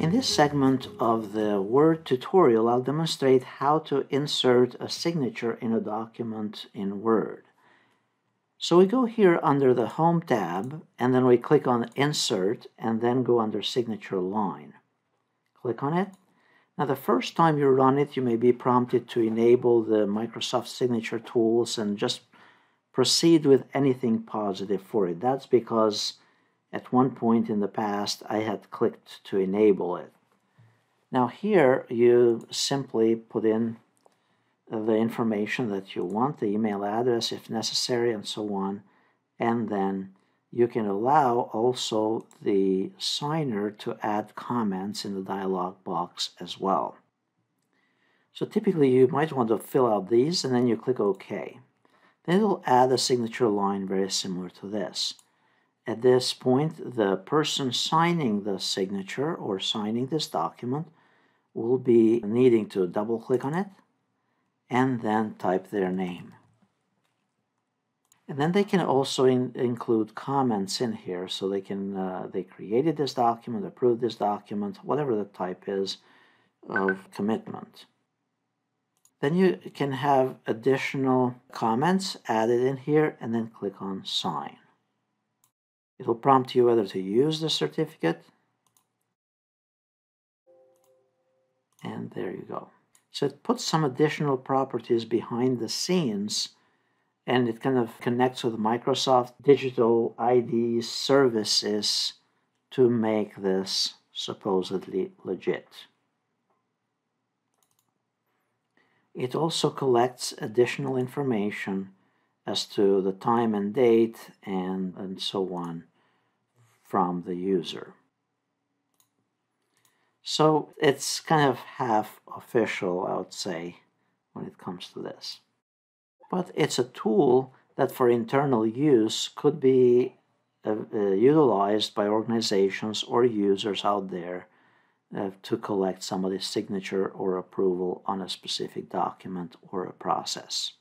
In this segment of the Word tutorial, I'll demonstrate how to insert a signature in a document in Word. So we go here under the Home tab, and then we click on Insert, and then go under Signature Line. Click on it. Now the first time you run it, you may be prompted to enable the Microsoft Signature tools and just proceed with anything positive for it. That's because at one point in the past I had clicked to enable it. Now here you simply put in the information that you want, the email address if necessary and so on, and then you can allow also the signer to add comments in the dialog box as well. So typically you might want to fill out these and then you click OK. Then it'll add a signature line very similar to this. At this point, the person signing the signature or signing this document will be needing to double click on it and then type their name. And then they can also in, include comments in here so they can, uh, they created this document, approved this document, whatever the type is of commitment. Then you can have additional comments added in here and then click on sign. It will prompt you whether to use the certificate. And there you go. So it puts some additional properties behind the scenes and it kind of connects with Microsoft Digital ID services to make this supposedly legit. It also collects additional information as to the time and date and, and so on from the user. So it's kind of half official, I would say, when it comes to this. But it's a tool that for internal use could be uh, uh, utilized by organizations or users out there uh, to collect somebody's signature or approval on a specific document or a process.